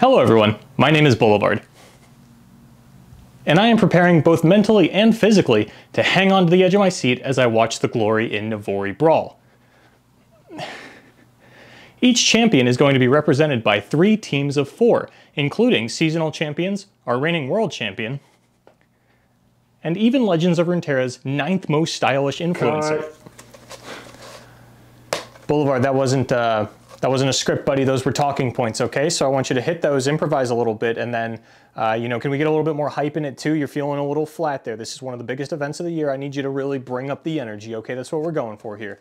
Hello everyone, my name is Boulevard. And I am preparing both mentally and physically to hang on to the edge of my seat as I watch the glory in Navori Brawl. Each champion is going to be represented by three teams of four, including seasonal champions, our reigning world champion, and even Legends of Runeterra's ninth most stylish influencer. Boulevard, that wasn't uh, that wasn't a script, buddy. Those were talking points, okay? So I want you to hit those, improvise a little bit, and then, uh, you know, can we get a little bit more hype in it too? You're feeling a little flat there. This is one of the biggest events of the year. I need you to really bring up the energy, okay? That's what we're going for here.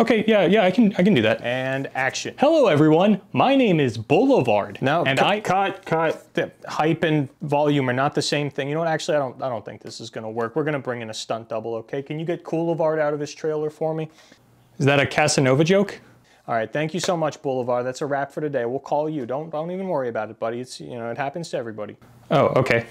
Okay, yeah, yeah, I can, I can do that. And action. Hello, everyone. My name is Boulevard. No, and I cut, cut. the hype and volume are not the same thing. You know what? Actually, I don't, I don't think this is going to work. We're going to bring in a stunt double. Okay, can you get Coolivard out of his trailer for me? Is that a Casanova joke? All right, thank you so much, Boulevard. That's a wrap for today. We'll call you. Don't don't even worry about it, buddy. It's you know it happens to everybody. Oh, okay.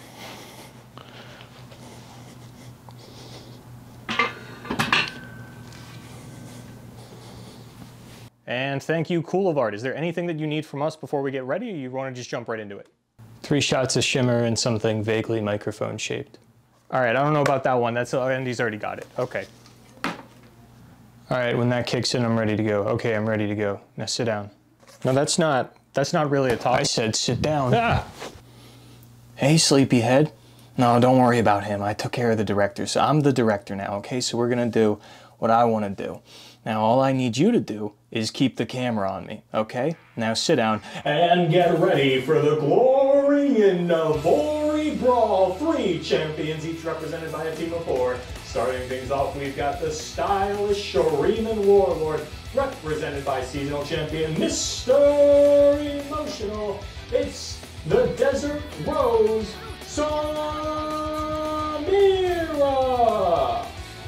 And thank you, Coolivard. Is there anything that you need from us before we get ready, or you want to just jump right into it? Three shots of shimmer and something vaguely microphone shaped. All right, I don't know about that one. That's oh, Andy's already got it. Okay. All right, when that kicks in, I'm ready to go. Okay, I'm ready to go. Now sit down. No, that's not, that's not really a talk. I said sit down. Ah! Hey, sleepyhead. No, don't worry about him. I took care of the director, so I'm the director now, okay? So we're gonna do what I wanna do. Now, all I need you to do is keep the camera on me, okay? Now sit down and get ready for the glory in Navori Brawl. Three champions, each represented by a team of four. Starting things off, we've got the stylish Shuriman Warlord, represented by seasonal champion Mr. Emotional. It's the Desert Rose Samira.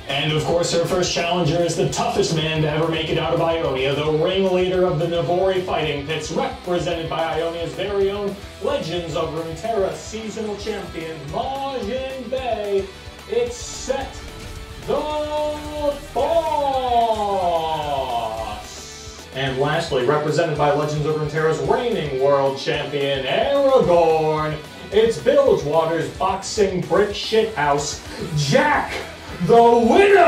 And of course, her first challenger is the toughest man to ever make it out of Ionia, the ringleader of the Navori fighting pits, represented by Ionia's very own Legends of Runeterra seasonal champion, Majin Bay. It's Sett the boss. And lastly, represented by Legends of Runeterra's reigning world champion, Aragorn, it's Bilgewater's boxing brick shithouse, Jack the winner!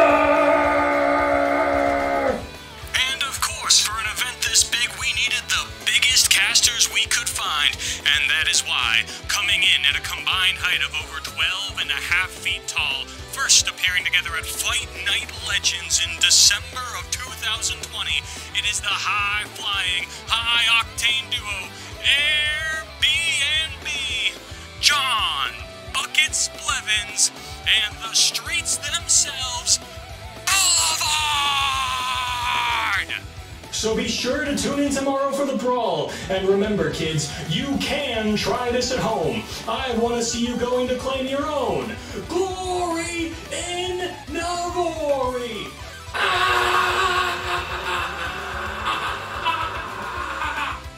And of course, for an event this big, we needed the biggest casters we could find. And that is why, coming in at a combined height of over 12 and a half feet tall, first appearing together at Fight Night Legends in December of 2020, it is the high flying, high octane duo, Airbnb, John Buckets Blevins, and the streets themselves, Boulevard! So be sure to tune in tomorrow for the brawl. And remember, kids, you can try this at home. I want to see you going to claim your own. Glory